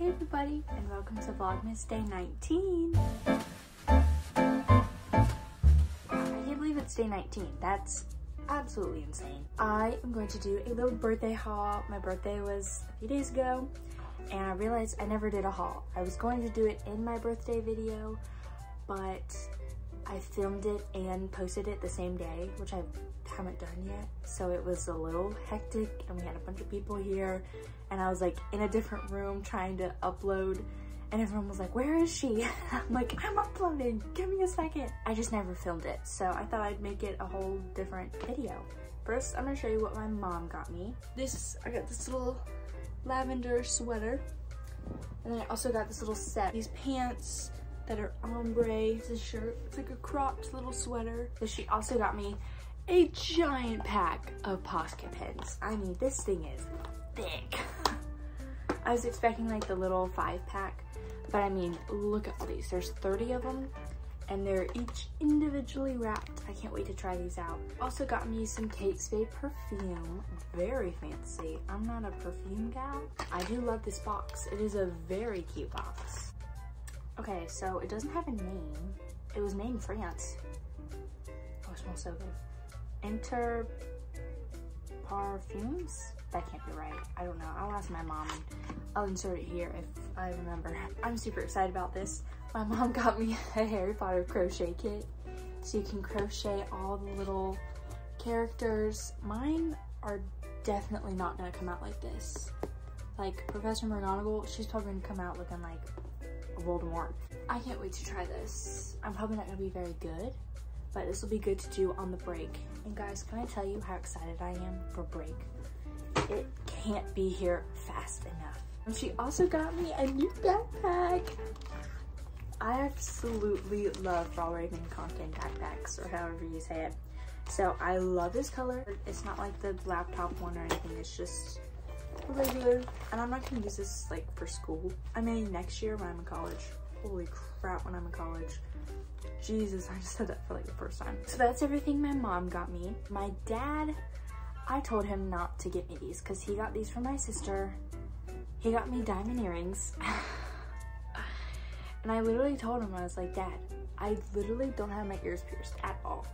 Hey everybody, and welcome to Vlogmas Day 19. I can't believe it's day 19. That's absolutely insane. I am going to do a little birthday haul. My birthday was a few days ago, and I realized I never did a haul. I was going to do it in my birthday video, but I filmed it and posted it the same day, which I haven't done yet. So it was a little hectic and we had a bunch of people here and I was like in a different room trying to upload and everyone was like, where is she? I'm like, I'm uploading, give me a second. I just never filmed it. So I thought I'd make it a whole different video. First, I'm gonna show you what my mom got me. This, I got this little lavender sweater. And then I also got this little set. These pants that are ombre. This shirt, it's like a cropped little sweater. So she also got me a giant pack of Posca pens. I mean, this thing is big. I was expecting like the little five pack, but I mean, look at all these. There's 30 of them and they're each individually wrapped. I can't wait to try these out. Also got me some Kate Spade perfume, very fancy. I'm not a perfume gal. I do love this box. It is a very cute box. Okay, so it doesn't have a name. It was in France. Oh, it smells so good. Inter Parfums? That can't be right. I don't know. I'll ask my mom I'll insert it here if I remember. I'm super excited about this. My mom got me a Harry Potter crochet kit. So you can crochet all the little characters. Mine are definitely not gonna come out like this. Like Professor McGonagall, she's probably gonna come out looking like Voldemort. I can't wait to try this. I'm probably not gonna be very good, but this will be good to do on the break. And guys, can I tell you how excited I am for break? It can't be here fast enough. And she also got me a new backpack. I absolutely love Fjällräven Kånken backpacks, or however you say it. So I love this color. It's not like the laptop one or anything. It's just regular. And I'm not gonna use this like for school. I mean next year when I'm in college. Holy crap when I'm in college. Jesus, I just said that for like the first time. So that's everything my mom got me. My dad, I told him not to get me these because he got these for my sister. He got me diamond earrings. and I literally told him, I was like, Dad, I literally don't have my ears pierced at all.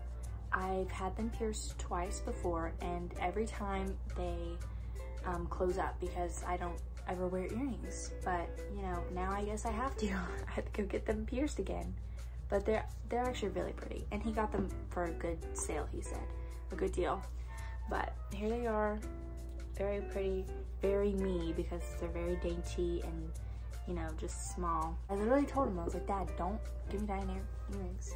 I've had them pierced twice before and every time they um, close up because I don't ever wear earrings. But you know, now I guess I have to. I have to go get them pierced again. But they're they're actually really pretty. And he got them for a good sale he said. A good deal. But here they are. Very pretty. Very me because they're very dainty and you know just small. I literally told him i was like dad don't give me diamond earrings.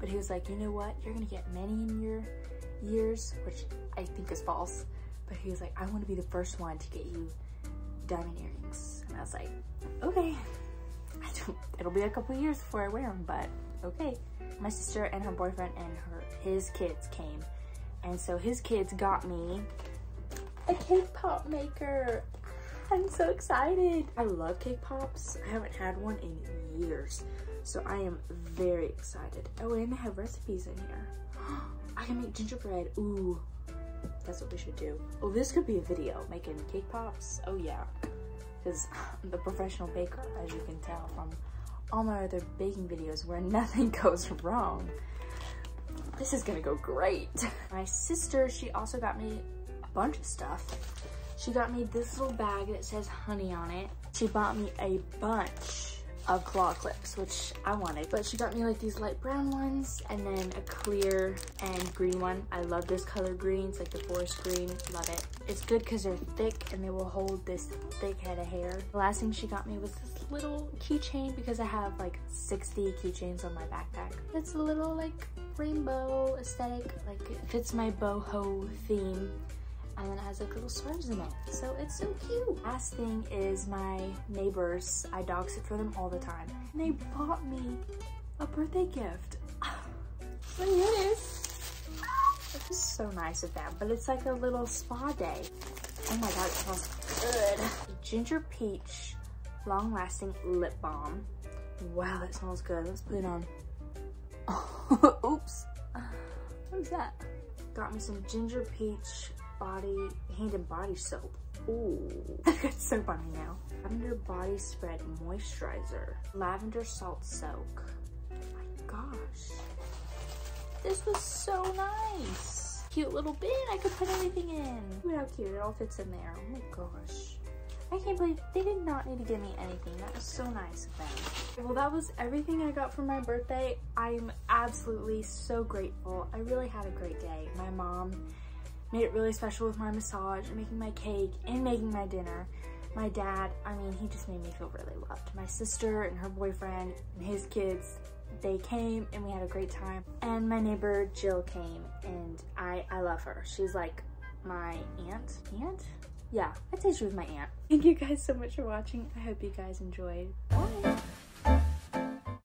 But he was like you know what? You're gonna get many in your years which i think is false but he was like i want to be the first one to get you diamond earrings and i was like okay it'll be a couple years before I wear them, but okay. My sister and her boyfriend and her his kids came. And so his kids got me a cake pop maker. I'm so excited. I love cake pops. I haven't had one in years. So I am very excited. Oh, and they have recipes in here. I can make gingerbread. Ooh, that's what we should do. Oh, this could be a video, making cake pops. Oh yeah because I'm the professional baker, as you can tell from all my other baking videos where nothing goes wrong. This is gonna go great. My sister, she also got me a bunch of stuff. She got me this little bag that says honey on it. She bought me a bunch of claw clips, which I wanted. But she got me like these light brown ones and then a clear and green one. I love this color green. It's like the forest green. Love it. It's good because they're thick and they will hold this thick head of hair. The last thing she got me was this little keychain because I have like 60 keychains on my backpack. It's a little like rainbow aesthetic. Like it fits my boho theme and then it has like little stars in it. So it's so cute. Last thing is my neighbors. I dog sit for them all the time. And they bought me a birthday gift. Look at this. This is so nice of them, but it's like a little spa day. Oh my God, it smells good. Ginger Peach Long Lasting Lip Balm. Wow, that smells good. Let's put it on. Oops. What is that? Got me some Ginger Peach body, hand and body soap. Ooh, soap on me now. Lavender body spread moisturizer. Lavender salt soak. Oh my gosh. This was so nice. Cute little bin I could put everything in. Look how cute, it all fits in there. Oh my gosh. I can't believe they did not need to give me anything. That was so nice of them. Well, that was everything I got for my birthday. I'm absolutely so grateful. I really had a great day. My mom made it really special with my massage and making my cake and making my dinner. My dad, I mean, he just made me feel really loved. My sister and her boyfriend and his kids, they came and we had a great time. And my neighbor Jill came and I, I love her. She's like my aunt. Aunt? Yeah, I'd say she was my aunt. Thank you guys so much for watching. I hope you guys enjoyed. Bye!